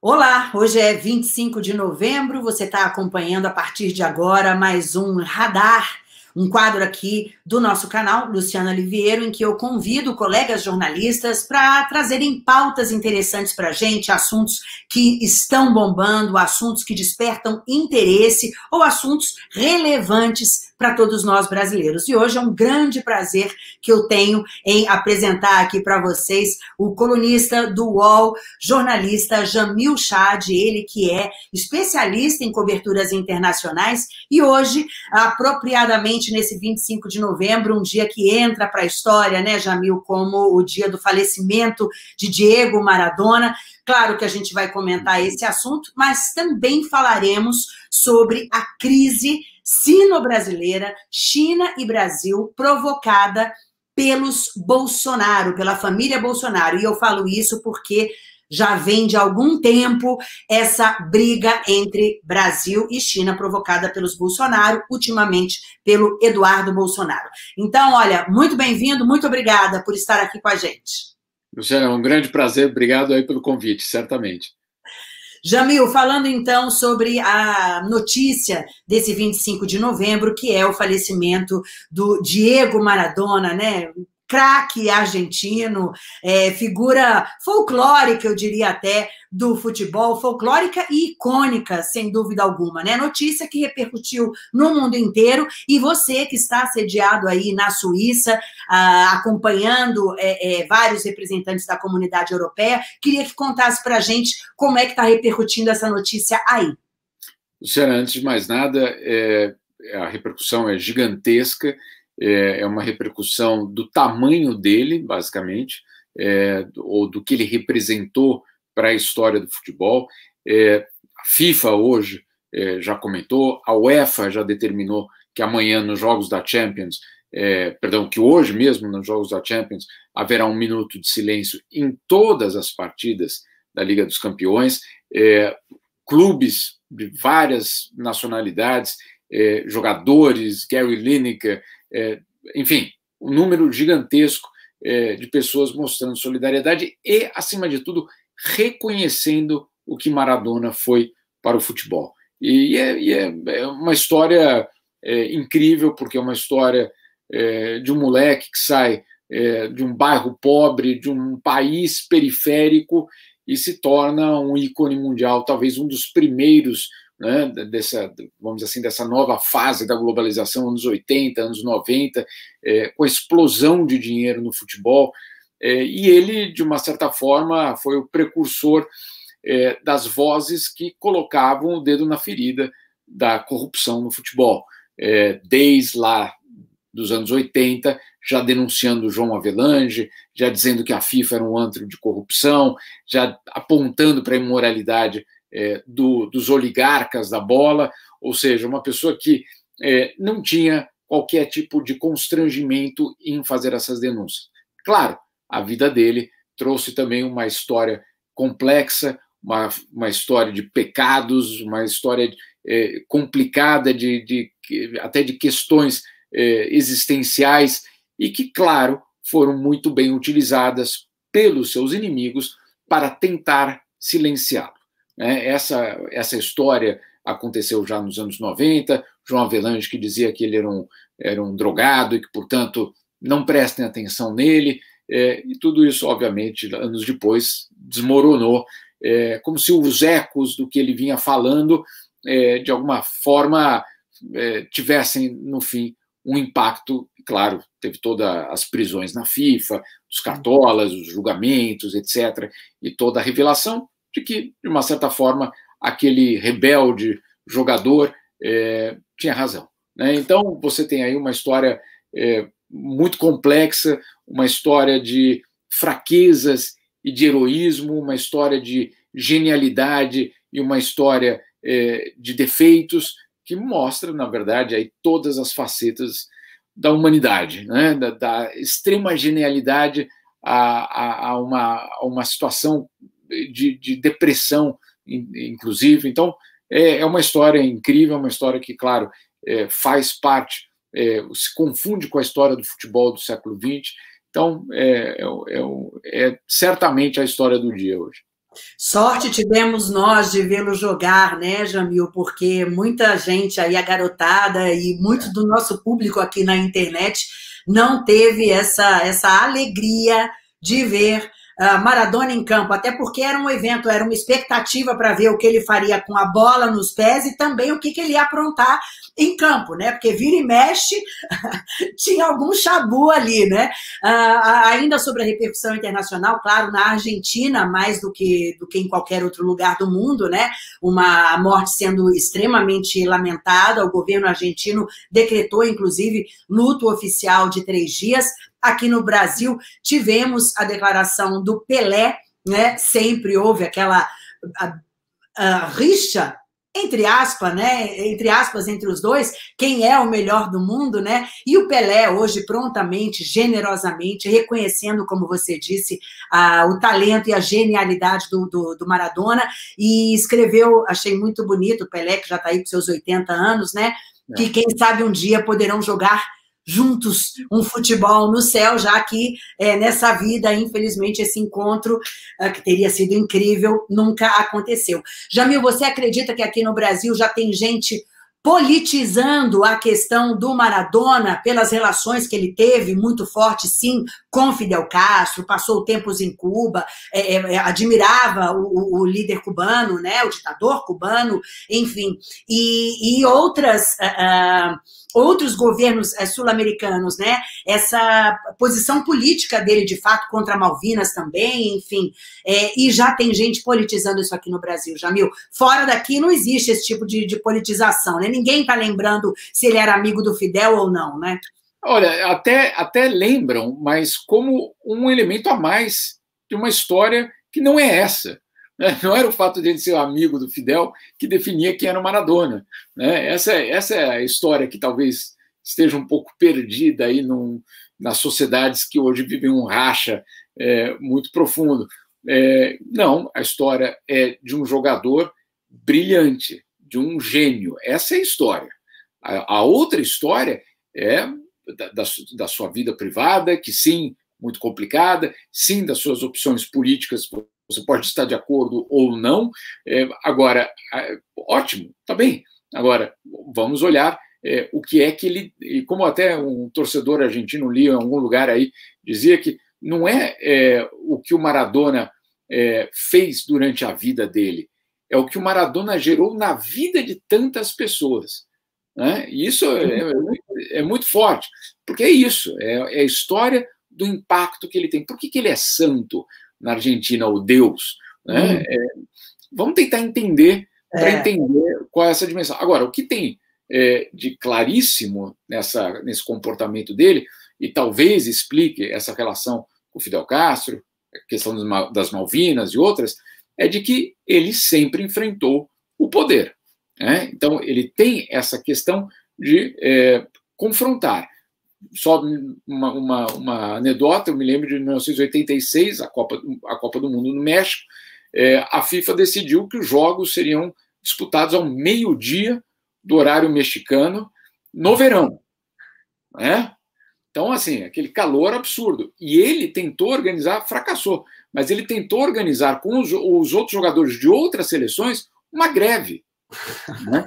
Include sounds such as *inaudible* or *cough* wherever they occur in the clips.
Olá, hoje é 25 de novembro, você está acompanhando a partir de agora mais um Radar, um quadro aqui do nosso canal, Luciana Liviero, em que eu convido colegas jornalistas para trazerem pautas interessantes para a gente, assuntos que estão bombando, assuntos que despertam interesse ou assuntos relevantes para todos nós brasileiros. E hoje é um grande prazer que eu tenho em apresentar aqui para vocês o colunista do UOL, jornalista Jamil Chad, ele que é especialista em coberturas internacionais e hoje, apropriadamente nesse 25 de novembro, um dia que entra para a história, né, Jamil, como o dia do falecimento de Diego Maradona. Claro que a gente vai comentar esse assunto, mas também falaremos sobre a crise sino-brasileira, China e Brasil, provocada pelos Bolsonaro, pela família Bolsonaro. E eu falo isso porque já vem de algum tempo essa briga entre Brasil e China provocada pelos Bolsonaro, ultimamente pelo Eduardo Bolsonaro. Então, olha, muito bem-vindo, muito obrigada por estar aqui com a gente. Luciana, é um grande prazer, obrigado aí pelo convite, certamente. Jamil, falando então sobre a notícia desse 25 de novembro, que é o falecimento do Diego Maradona, né? Craque argentino, é, figura folclórica, eu diria até, do futebol, folclórica e icônica, sem dúvida alguma, né? Notícia que repercutiu no mundo inteiro e você que está sediado aí na Suíça, ah, acompanhando é, é, vários representantes da comunidade europeia, queria que contasse para a gente como é que está repercutindo essa notícia aí. Luciana, antes de mais nada, é, a repercussão é gigantesca é, é uma repercussão do tamanho dele, basicamente, é, ou do que ele representou para a história do futebol. É, a FIFA hoje é, já comentou, a UEFA já determinou que amanhã nos Jogos da Champions, é, perdão, que hoje mesmo nos Jogos da Champions haverá um minuto de silêncio em todas as partidas da Liga dos Campeões. É, clubes de várias nacionalidades, jogadores, Gary Lineker, é, enfim, um número gigantesco é, de pessoas mostrando solidariedade e, acima de tudo, reconhecendo o que Maradona foi para o futebol. E é, e é, é uma história é, incrível, porque é uma história é, de um moleque que sai de um bairro pobre, de um país periférico e se torna um ícone mundial, talvez um dos primeiros né, dessa, vamos assim, dessa nova fase da globalização, anos 80, anos 90, é, com a explosão de dinheiro no futebol. É, e ele, de uma certa forma, foi o precursor é, das vozes que colocavam o dedo na ferida da corrupção no futebol. É, desde lá dos anos 80, já denunciando João Avelange, já dizendo que a FIFA era um antro de corrupção, já apontando para a imoralidade é, do, dos oligarcas da bola, ou seja, uma pessoa que é, não tinha qualquer tipo de constrangimento em fazer essas denúncias. Claro, a vida dele trouxe também uma história complexa, uma, uma história de pecados, uma história é, complicada de, de, até de questões é, existenciais e que, claro, foram muito bem utilizadas pelos seus inimigos para tentar silenciá-lo. Né? Essa, essa história aconteceu já nos anos 90, João Avelange que dizia que ele era um, era um drogado e que, portanto, não prestem atenção nele, é, e tudo isso, obviamente, anos depois, desmoronou, é, como se os ecos do que ele vinha falando, é, de alguma forma, é, tivessem, no fim, um impacto, claro, teve todas as prisões na FIFA, os cartolas, os julgamentos, etc., e toda a revelação, de que, de uma certa forma, aquele rebelde jogador é, tinha razão. Né? Então, você tem aí uma história é, muito complexa, uma história de fraquezas e de heroísmo, uma história de genialidade e uma história é, de defeitos que mostra, na verdade, aí todas as facetas da humanidade, né? da, da extrema genialidade a, a, a, uma, a uma situação de, de depressão, inclusive. Então, é, é, uma história incrível, uma história que, claro, é, faz parte, é, se confunde com a história do futebol do século XX. Então, é, é, é, é certamente a história do dia hoje. Sorte tivemos nós de vê-lo jogar, né, Jamil? Porque muita gente aí, a garotada e muito do nosso público aqui na internet não teve essa, essa alegria de ver uh, Maradona em campo, até porque era um evento, era uma expectativa para ver o que ele faria com a bola nos pés e também o que, que ele ia aprontar em campo, né? Porque vira e mexe, *laughs* tinha algum chabu ali, né? Uh, ainda sobre a repercussão internacional, claro, na Argentina, mais do que, do que em qualquer outro lugar do mundo, né? Uma morte sendo extremamente lamentada, o governo argentino decretou, inclusive, luto oficial de três dias. Aqui no Brasil, tivemos a declaração do Pelé, né? Sempre houve aquela a, a rixa entre aspas, né, entre aspas, entre os dois, quem é o melhor do mundo, né? E o Pelé hoje prontamente, generosamente, reconhecendo, como você disse, a, o talento e a genialidade do, do, do, Maradona e escreveu, achei muito bonito, o Pelé que já está aí com seus 80 anos, né? Que é. quem sabe um dia poderão jogar juntos um futebol no céu, já que é, nessa vida, infelizmente, esse encontro, é, que teria sido incrível, nunca aconteceu. Jamil, você acredita que aqui no Brasil já tem gente politizando a questão do Maradona pelas relações que ele teve muito forte, sim, com Fidel Castro, passou tempos em Cuba, é, é, é admirava o, o, líder cubano, né, o ditador cubano, enfim, e, e outras uh, outros governos uh, sul-americanos, né, essa posição política dele de fato contra Malvinas também, enfim, é, e já tem gente politizando isso aqui no Brasil, Jamil. Fora daqui não existe esse tipo de, de politização, né? ninguém está lembrando se ele era amigo do Fidel ou não, né? Olha, até, até lembram, mas como um elemento a mais de uma história que não é essa. Né? Não era o fato de ele ser amigo do Fidel que definia quem era o Maradona. Né? Essa, essa é a história que talvez esteja um pouco perdida aí num, nas sociedades que hoje vivem um racha é, muito profundo. É, não, a história é de um jogador brilhante, de um gênio. Essa é a história. A, a outra história é da, da, da, sua vida privada, que sim, muito complicada, sim, das suas opções políticas, você pode estar de acordo ou não. É, agora, ótimo, tá bem. Agora, vamos olhar é, o que é que ele. E como até um torcedor argentino li em algum lugar aí, dizia que não é, é o que o Maradona é, fez durante a vida dele, é o que o Maradona gerou na vida de tantas pessoas. Né? E isso é, é, é, muito forte, porque é isso, é, é, a história do impacto que ele tem. Por que, que ele é santo na Argentina, o Deus? Né? Uhum. É, vamos tentar entender, para é. entender qual é essa dimensão. Agora, o que tem é, de claríssimo nessa, nesse comportamento dele, e talvez explique essa relação com o Fidel Castro, questão das Malvinas e outras, é de que ele sempre enfrentou o poder. Né? Então, ele tem essa questão de é, confrontar. Só uma, uma, uma, anedota, eu me lembro de 1986, a Copa, a Copa do Mundo no México, é, a FIFA decidiu que os jogos seriam disputados ao meio-dia do horário mexicano no verão. Né? Então, assim, aquele calor absurdo. E ele tentou organizar, fracassou, mas ele tentou organizar com os, os outros jogadores de outras seleções uma greve né?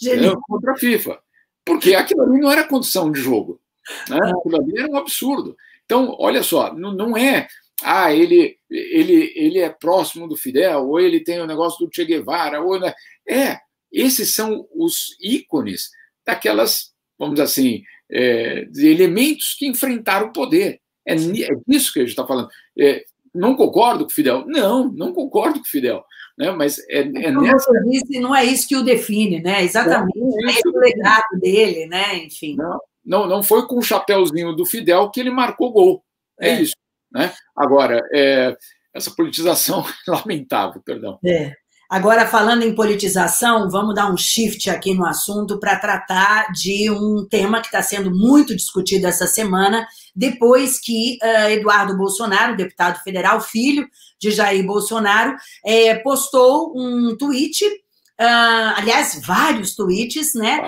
*laughs* contra a FIFA. Porque aquilo ali não era condição de jogo. Né? É. Aquilo ali era um absurdo. Então, olha só, não, não é ah, ele, ele, ele é próximo do Fidel, ou ele tem o negócio do Che Guevara, ou é, esses são os ícones daquelas, vamos dizer assim, é, elementos que enfrentaram o poder. É, é disso que a gente está falando. É, não concordo com o Fidel? Não, não concordo com o Fidel né? Mas é, é Como nessa... você disse, não é isso que o define, né? Exatamente, é, é o legado dele, né? Enfim. Não, não, não foi com o chapéuzinho do Fidel que ele marcou gol. É, é. isso, né? Agora, é, essa politização *laughs* lamentável, perdão. É. Agora, falando em politização, vamos dar um shift aqui no assunto para tratar de um tema que está sendo muito discutido essa semana, depois que uh, Eduardo Bolsonaro, deputado federal, filho de Jair Bolsonaro, é, postou um tweet, uh, aliás, vários tweets, né?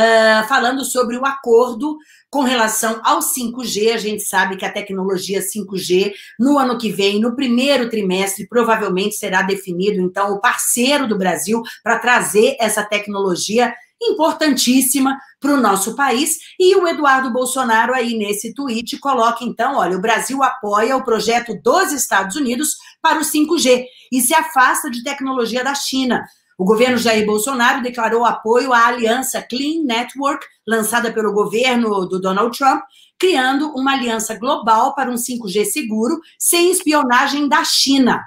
Uh, falando sobre o acordo com relação ao 5G. A gente sabe que a tecnologia 5G, no ano que vem, no primeiro trimestre, provavelmente será definido, então, o parceiro do Brasil para trazer essa tecnologia importantíssima para o nosso país. E o Eduardo Bolsonaro, aí nesse tweet, coloca então: olha, o Brasil apoia o projeto dos Estados Unidos para o 5G e se afasta de tecnologia da China. O governo Jair Bolsonaro declarou apoio à aliança Clean Network, lançada pelo governo do Donald Trump, criando uma aliança global para um 5G seguro, sem espionagem da China.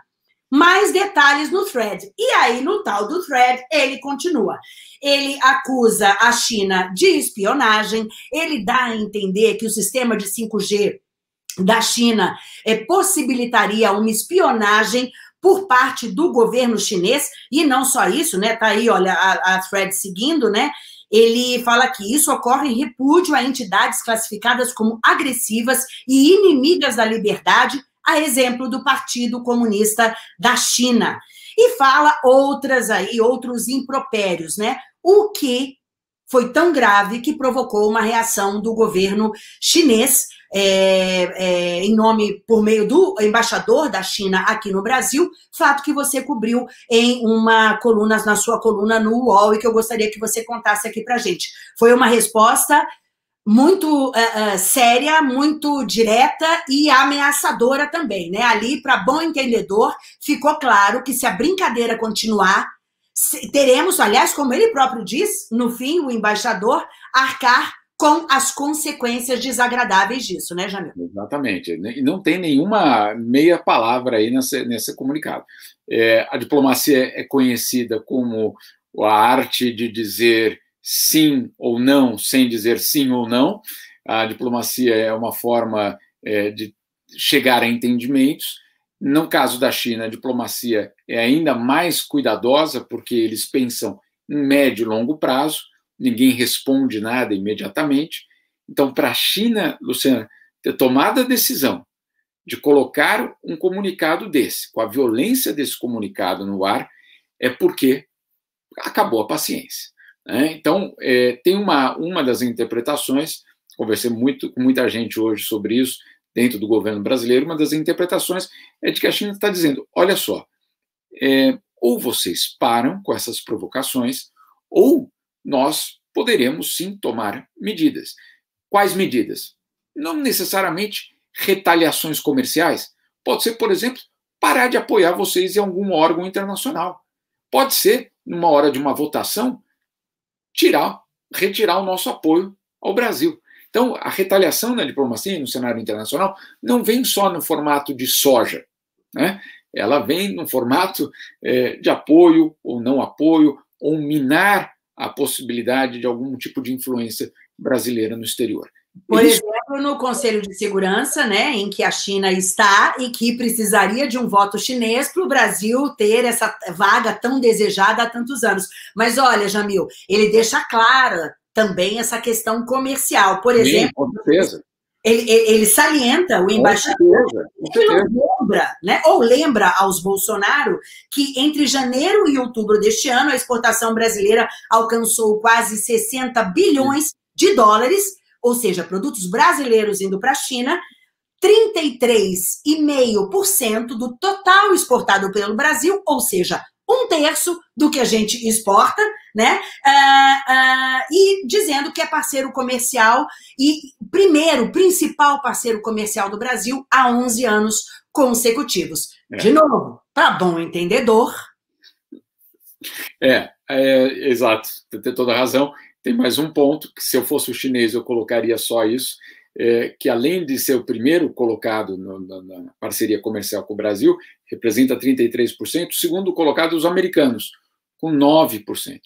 Mais detalhes no thread. E aí, no tal do thread, ele continua. Ele acusa a China de espionagem, ele dá a entender que o sistema de 5G da China é, possibilitaria uma espionagem por parte do governo chinês, e não só isso, né? Tá aí, olha, a, a thread seguindo, né? Ele fala que isso ocorre em repúdio a entidades classificadas como agressivas e inimigas da liberdade, a exemplo do Partido Comunista da China. E fala outras aí, outros impropérios, né? O que foi tão grave que provocou uma reação do governo chinês, é, é, em nome, por meio do embaixador da China aqui no Brasil, fato que você cobriu em uma coluna, na sua coluna no UOL, e que eu gostaria que você contasse aqui para gente. Foi uma resposta muito uh, uh, séria, muito direta e ameaçadora também, né? Ali, para bom entendedor, ficou claro que se a brincadeira continuar, teremos, aliás, como ele próprio diz, no fim, o embaixador, arcar com as consequências desagradáveis disso, né, Jamil? Exatamente. E não tem nenhuma meia palavra aí nesse, nesse comunicado. É, a diplomacia é conhecida como a arte de dizer sim ou não sem dizer sim ou não. A diplomacia é uma forma é, de chegar a entendimentos no caso da China, a diplomacia é ainda mais cuidadosa, porque eles pensam em médio e longo prazo, ninguém responde nada imediatamente. Então, para a China, Luciana, ter tomado a decisão de colocar um comunicado desse, com a violência desse comunicado no ar, é porque acabou a paciência. Né? Então, é, tem uma, uma das interpretações, conversei muito com muita gente hoje sobre isso, dentro do governo brasileiro, uma das interpretações é de que a China está dizendo: olha só, é, ou vocês param com essas provocações, ou nós poderemos sim tomar medidas. Quais medidas? Não necessariamente retaliações comerciais. Pode ser, por exemplo, parar de apoiar vocês em algum órgão internacional. Pode ser, numa hora de uma votação, tirar, retirar o nosso apoio ao Brasil. Então, a retaliação na diplomacia no cenário internacional não vem só no formato de soja, né? ela vem no formato é, de apoio ou não apoio, ou minar a possibilidade de algum tipo de influência brasileira no exterior. Por exemplo, no Conselho de Segurança, né, em que a China está e que precisaria de um voto chinês para o Brasil ter essa vaga tão desejada há tantos anos. Mas olha, Jamil, ele deixa clara também essa questão comercial. Por exemplo, Sim, com certeza. Ele, ele, salienta o embaixador que lembra, né, ou lembra aos Bolsonaro que entre janeiro e outubro deste ano a exportação brasileira alcançou quase 60 bilhões de dólares, ou seja, produtos brasileiros indo para a China, 33,5% do total exportado pelo Brasil, ou seja, um terço do que a gente exporta, né? Uh, uh, e dizendo que é parceiro comercial e primeiro, principal parceiro comercial do Brasil há 11 anos consecutivos. É. De novo, tá bom entendedor. É, é exato, tem toda a razão. Tem mais um ponto, que se eu fosse o chinês eu colocaria só isso, é, que além de ser o primeiro colocado no, na, na, parceria comercial com o Brasil, representa 33%, o segundo colocado os americanos, com 9%.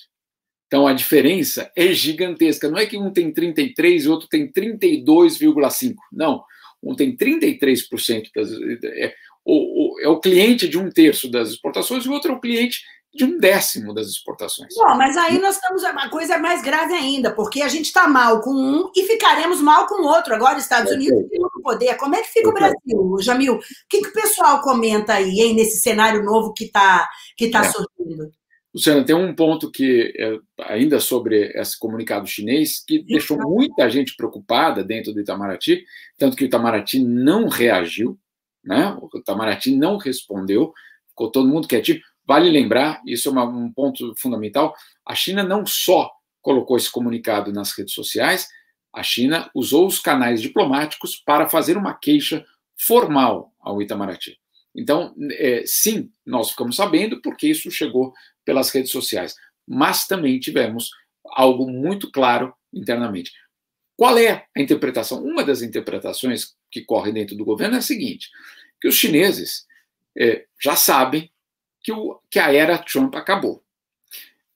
Então a diferença é gigantesca. Não é que um tem 33 e o outro tem 32,5. Não. Um tem 33% das, é, o, é o cliente de um terço das exportações e o outro é o cliente de um décimo das exportações. Bom, mas aí nós estamos uma coisa mais grave ainda, porque a gente está mal com um e ficaremos mal com o outro. Agora, Estados Unidos tem outro poder. Como é que fica o Brasil, Jamil? O que, que o pessoal comenta aí, hein, nesse cenário novo que está que tá é. surgindo? Luciana, tem um ponto que, é, ainda sobre esse comunicado chinês, que deixou muita gente preocupada dentro do Itamaraty, tanto que o Itamaraty não reagiu, né? o Itamaraty não respondeu, ficou todo mundo quietinho. Vale lembrar, isso é uma, um ponto fundamental, a China não só colocou esse comunicado nas redes sociais, a China usou os canais diplomáticos para fazer uma queixa formal ao Itamaraty. Então, é, sim, nós ficamos sabendo porque isso chegou pelas redes sociais, mas também tivemos algo muito claro internamente. Qual é a interpretação? Uma das interpretações que corre dentro do governo é a seguinte: que os chineses é, já sabem que, o, que, a era Trump acabou.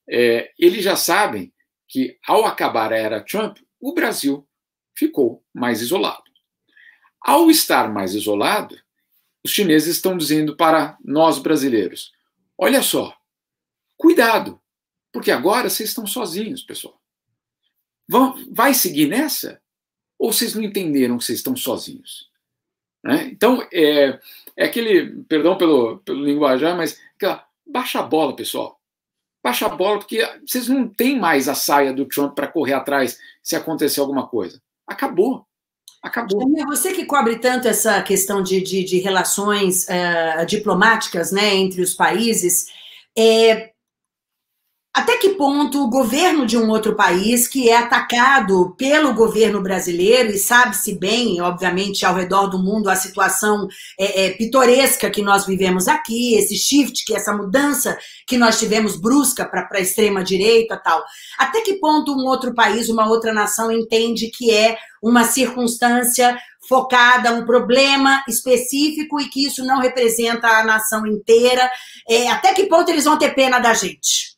É, eles já sabem que, ao acabar a era Trump, o Brasil ficou mais isolado. Ao estar mais isolado, os chineses estão dizendo para nós brasileiros: olha só, cuidado, porque agora vocês estão sozinhos, pessoal. Vão, vai seguir nessa? Ou vocês não entenderam que vocês estão sozinhos? Né? Então, é, é aquele, perdão pelo, pelo linguajar, mas aquela, baixa a bola, pessoal. Baixa a bola, porque vocês não têm mais a saia do Trump para correr atrás se acontecer alguma coisa. Acabou. Acabou. Você que cobre tanto essa questão de, de, de relações uh, diplomáticas né, entre os países, é, até que ponto o governo de um outro país, que é atacado pelo governo brasileiro, e sabe-se bem, obviamente, ao redor do mundo, a situação é, é, pitoresca que nós vivemos aqui, esse shift, que essa mudança que nós tivemos brusca para a extrema-direita tal. Até que ponto um outro país, uma outra nação entende que é uma circunstância focada, um problema específico e que isso não representa a nação inteira? É, até que ponto eles vão ter pena da gente?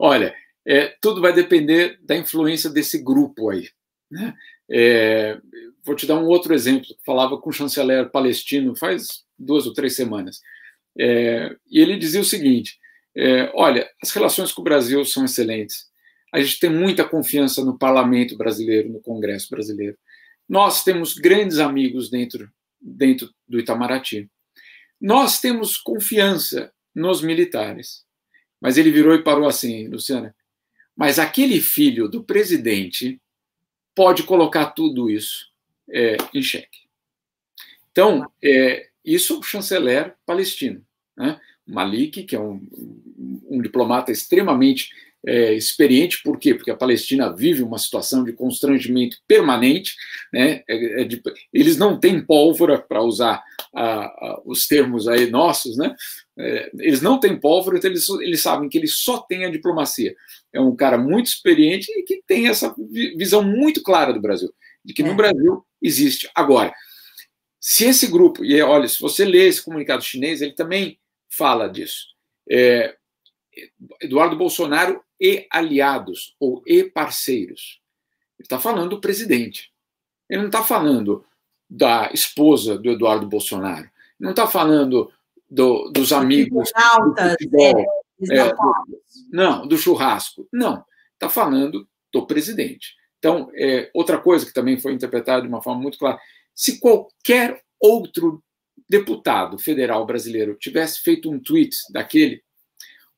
Olha, é, tudo vai depender da influência desse grupo aí. Né? É, vou te dar um outro exemplo. Falava com o chanceler palestino faz duas ou três semanas. É, e ele dizia o seguinte: é, olha, as relações com o Brasil são excelentes. A gente tem muita confiança no parlamento brasileiro, no Congresso brasileiro. Nós temos grandes amigos dentro, dentro do Itamaraty. Nós temos confiança nos militares. Mas ele virou e parou assim, Luciana. Mas aquele filho do presidente pode colocar tudo isso é, em xeque. Então, é, isso é o chanceler palestino. Né? Malik, que é um, um diplomata extremamente é, experiente, por quê? Porque a Palestina vive uma situação de constrangimento permanente, né? É, é de, eles não têm pólvora, para usar a, a, os termos aí nossos, né? É, eles não têm pólvora, então eles, eles sabem que ele só tem a diplomacia. É um cara muito experiente e que tem essa visão muito clara do Brasil, de que no é. Brasil existe. Agora, se esse grupo, e olha, se você lê esse comunicado chinês, ele também fala disso. É, Eduardo Bolsonaro e aliados, ou e parceiros. Ele está falando do presidente. Ele não está falando da esposa do Eduardo Bolsonaro. Não está falando do, dos amigos. Altas, do futebol, é, é, do, não, do churrasco. Não. Está falando do presidente. Então, é, outra coisa que também foi interpretada de uma forma muito clara: se qualquer outro deputado federal brasileiro tivesse feito um tweet daquele,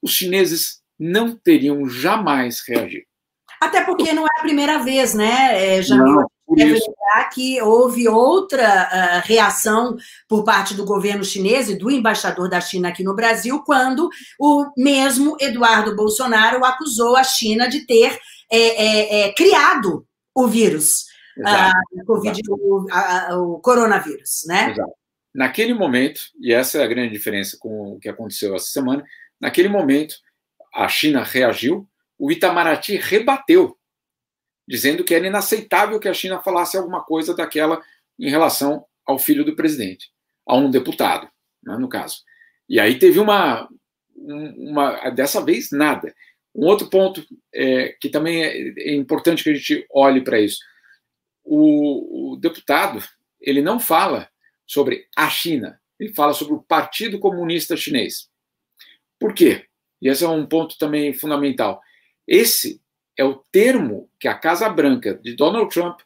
os chineses não teriam jamais reagido. Até porque não é a primeira vez, né, é, Jamil? Deve lembrar que houve outra uh, reação por parte do governo chinês e do embaixador da China aqui no Brasil, quando o mesmo Eduardo Bolsonaro acusou a China de ter é, é, é criado o vírus, uh, COVID, o, o, coronavírus, né? Exato. Naquele momento, e essa é a grande diferença com o que aconteceu essa semana, naquele momento, a China reagiu, o Itamaraty rebateu, dizendo que era inaceitável que a China falasse alguma coisa daquela em relação ao filho do presidente, a um deputado, né, no caso. E aí teve uma, uma dessa vez nada. Um outro ponto é, que também é, é, importante que a gente olhe para isso. O, o deputado ele não fala sobre a China, ele fala sobre o Partido Comunista Chinês. Por quê? E esse é um ponto também fundamental. Esse é o termo que a Casa Branca de Donald Trump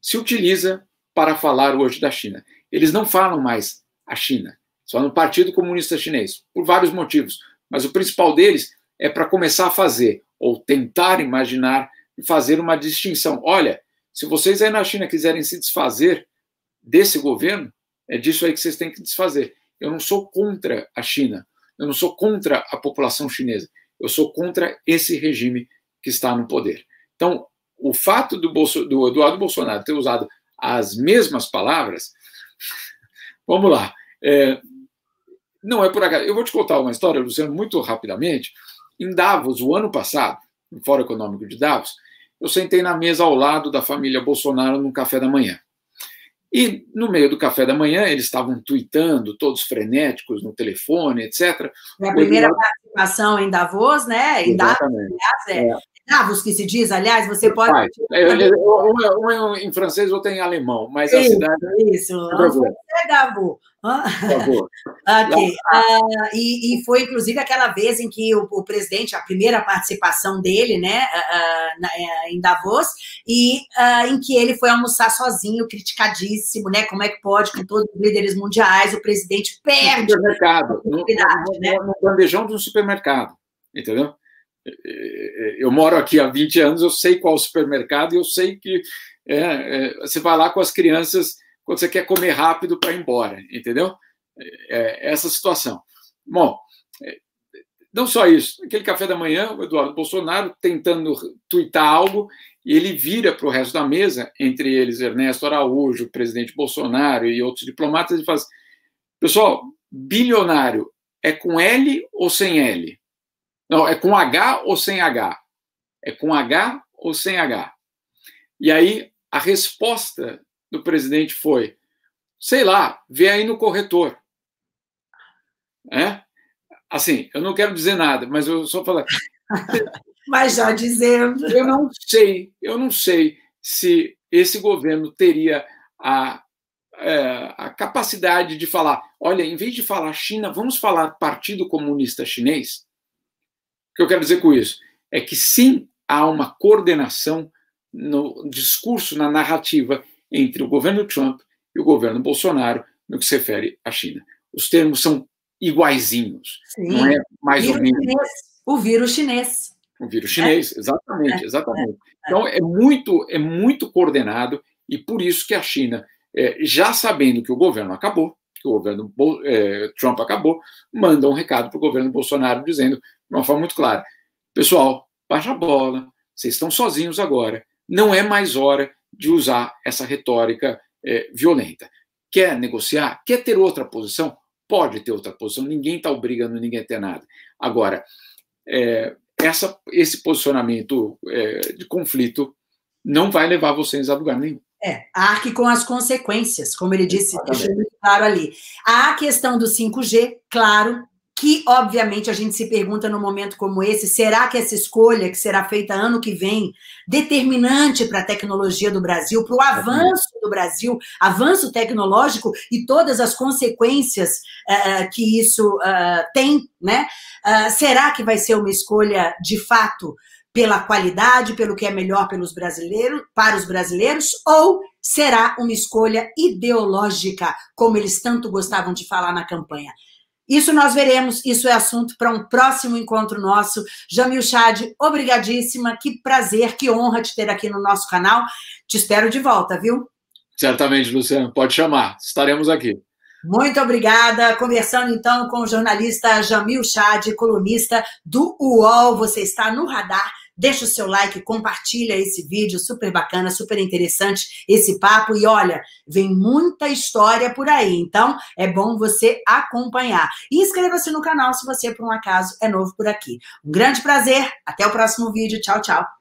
se utiliza para falar hoje da China. Eles não falam mais a China, só no Partido Comunista Chinês, por vários motivos. Mas o principal deles é para começar a fazer, ou tentar imaginar e fazer uma distinção. Olha, se vocês aí na China quiserem se desfazer desse governo, é disso aí que vocês têm que desfazer. Eu não sou contra a China, eu não sou contra a população chinesa, eu sou contra esse regime que está no poder. Então, o fato do, Bolso, do Eduardo Bolsonaro ter usado as mesmas palavras, *laughs* vamos lá, é, não é por acaso. Eu vou te contar uma história, Luciano, muito rapidamente. Em Davos, o ano passado, no Fórum Econômico de Davos, eu sentei na mesa ao lado da família Bolsonaro no café da manhã. E no meio do café da manhã, eles estavam tweetando, todos frenéticos no telefone, etc. É a primeira Eduardo... participação em Davos, né? Em Davos, aliás, é, é. Davos que se diz, aliás, você pode. Um, um, em francês, outro em alemão, mas a cidade. Isso, é Davos. *laughs* ok. Uh, e, e, foi, inclusive, aquela vez em que o, o presidente, a primeira participação dele, né, uh, na, uh, em Davos, e em que ele foi almoçar sozinho, criticadíssimo, né? Como é que pode, com todos os líderes mundiais, o presidente perde. No supermercado, no, no, né? no bandejão de um supermercado, entendeu? Eu moro aqui há 20 anos, eu sei qual o supermercado eu sei que é, é, você vai lá com as crianças quando você quer comer rápido para ir embora, entendeu? É, é essa situação. Bom, é, não só isso, aquele café da manhã, o Eduardo Bolsonaro tentando tuitar algo, e ele vira para o resto da mesa, entre eles Ernesto Araújo, o presidente Bolsonaro e outros diplomatas, e faz: pessoal, bilionário é com L ou sem L? Não, é com H ou sem H? É com H ou sem H? E aí a resposta do presidente foi: sei lá, vê aí no corretor. É? Assim, eu não quero dizer nada, mas eu só falar. *laughs* mas já dizendo. Eu não sei, eu não sei se esse governo teria a, é, a capacidade de falar: olha, em vez de falar China, vamos falar Partido Comunista Chinês. O que eu quero dizer com isso é que sim, há uma coordenação no discurso, na narrativa entre o governo Trump e o governo Bolsonaro no que se refere à China. Os termos são iguaizinhos, sim. não é mais ou menos. O vírus chinês. O vírus chinês, é. exatamente, exatamente. É. Então é muito, é muito coordenado e por isso que a China, é, já sabendo que o governo acabou, que o governo é, Trump acabou, manda um recado para o governo Bolsonaro dizendo de uma forma muito clara: pessoal, baixa a bola, vocês estão sozinhos agora, não é mais hora de usar essa retórica é, violenta. Quer negociar? Quer ter outra posição? Pode ter outra posição, ninguém está obrigando ninguém a ter nada. Agora, é, essa, esse posicionamento é, de conflito não vai levar vocês a lugar nenhum. É, arque com as consequências, como ele disse, claro ali. A questão do 5G, claro, que obviamente a gente se pergunta num momento como esse, será que essa escolha que será feita ano que vem, determinante para a tecnologia do Brasil, para o avanço do Brasil, avanço tecnológico e todas as consequências uh, que isso uh, tem, né? Uh, será que vai ser uma escolha de fato pela qualidade, pelo que é melhor pelos brasileiros, para os brasileiros, ou será uma escolha ideológica, como eles tanto gostavam de falar na campanha? Isso nós veremos, isso é assunto para um próximo encontro nosso. Jamil Chad, obrigadíssima, que prazer, que honra te ter aqui no nosso canal. Te espero de volta, viu? Certamente, Luciano, pode chamar, estaremos aqui. Muito obrigada. Conversando então com o jornalista Jamil Chad, colunista do UOL. Você está no radar Deixa o seu like, compartilha esse vídeo, super bacana, super interessante esse papo. E olha, vem muita história por aí, então é bom você acompanhar. E inscreva-se no canal se você, por um acaso, é novo por aqui. Um grande prazer, até o próximo vídeo. Tchau, tchau.